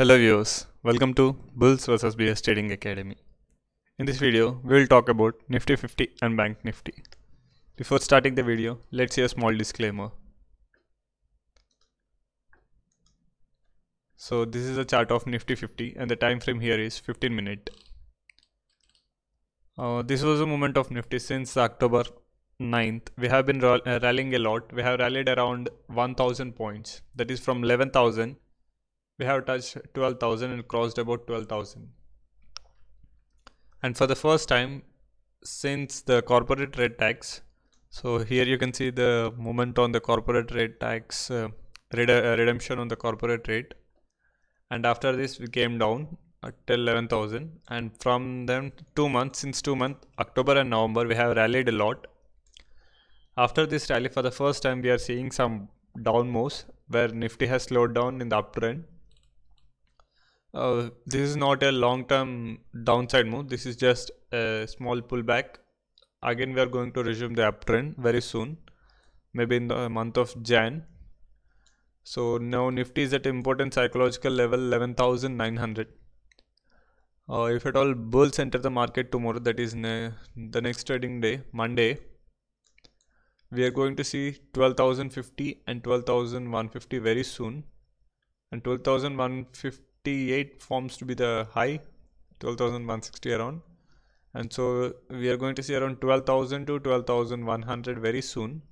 Hello viewers, welcome to Bulls vs Bears Trading Academy. In this video, we will talk about Nifty 50 and Bank Nifty. Before starting the video, let's see a small disclaimer. So this is a chart of Nifty 50 and the time frame here is 15 minute. Uh, this was a moment of Nifty since October 9th. We have been rallying a lot. We have rallied around 1000 points. That is from 11,000 we have touched 12,000 and crossed about 12,000 and for the first time since the corporate rate tax so here you can see the movement on the corporate rate tax uh, red uh, redemption on the corporate rate. And after this we came down till 11,000 and from then two months since two months October and November we have rallied a lot. After this rally for the first time we are seeing some down moves where Nifty has slowed down in the uptrend uh, this is not a long-term downside move. This is just a small pullback. Again, we are going to resume the uptrend very soon, maybe in the month of Jan. So now Nifty is at important psychological level 11,900. Uh, if at all bulls enter the market tomorrow, that is ne the next trading day, Monday, we are going to see 12,050 and 12,150 very soon. And 12,150 58 forms to be the high 12160 around. And so we are going to see around 12000 to 12100 very soon.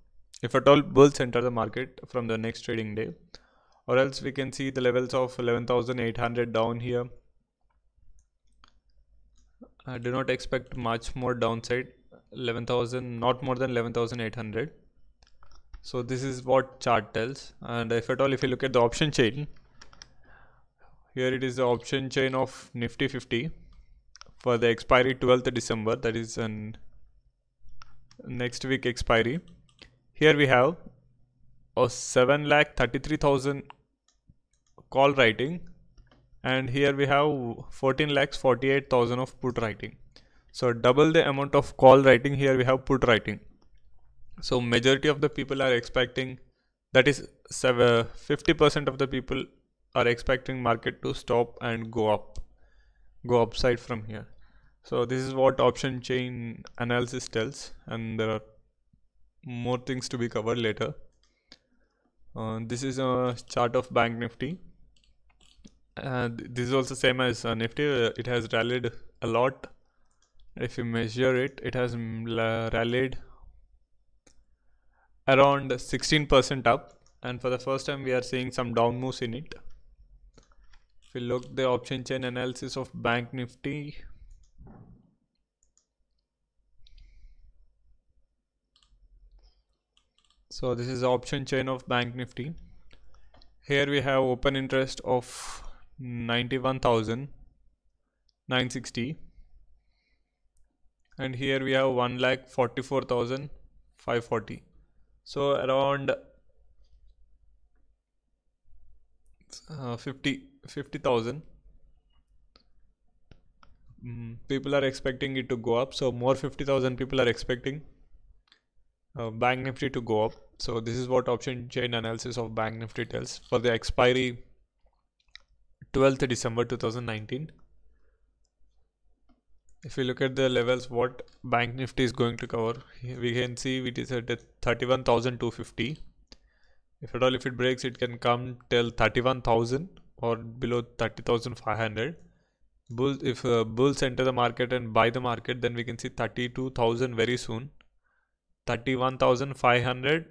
If at all bulls enter the market from the next trading day. Or else we can see the levels of 11800 down here. I do not expect much more downside. 11,000 not more than 11,800 so this is what chart tells. And if at all if you look at the option chain here it is the option chain of nifty 50 for the expiry 12th december that is an next week expiry. Here we have a 7 lakh 33000 call writing and here we have 14 lakhs 48000 of put writing. So double the amount of call writing here we have put writing. So majority of the people are expecting that is 50% of the people are expecting market to stop and go up go upside from here. So this is what option chain analysis tells and there are more things to be covered later. Uh, this is a chart of bank nifty. And this is also the same as uh, nifty. Uh, it has rallied a lot. If you measure it it has rallied around 16% up. And for the first time we are seeing some down moves in it if we look the option chain analysis of bank nifty. So this is option chain of bank nifty. Here we have open interest of 91,960 and here we have 1 lakh 44,540 so around uh, 50 50,000 mm, people are expecting it to go up so more 50,000 people are expecting uh, bank nifty to go up. So this is what option chain analysis of bank nifty tells for the expiry 12th december 2019 if we look at the levels what bank nifty is going to cover we can see it is at 31250 if at all if it breaks it can come till 31000 or below 30500 bulls if uh, bulls enter the market and buy the market then we can see 32000 very soon. 31500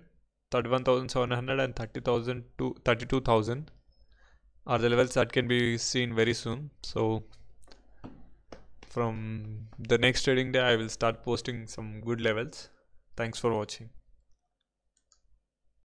31700 and 30000 to 32000 are the levels that can be seen very soon. So from the next trading day i will start posting some good levels. Thanks for watching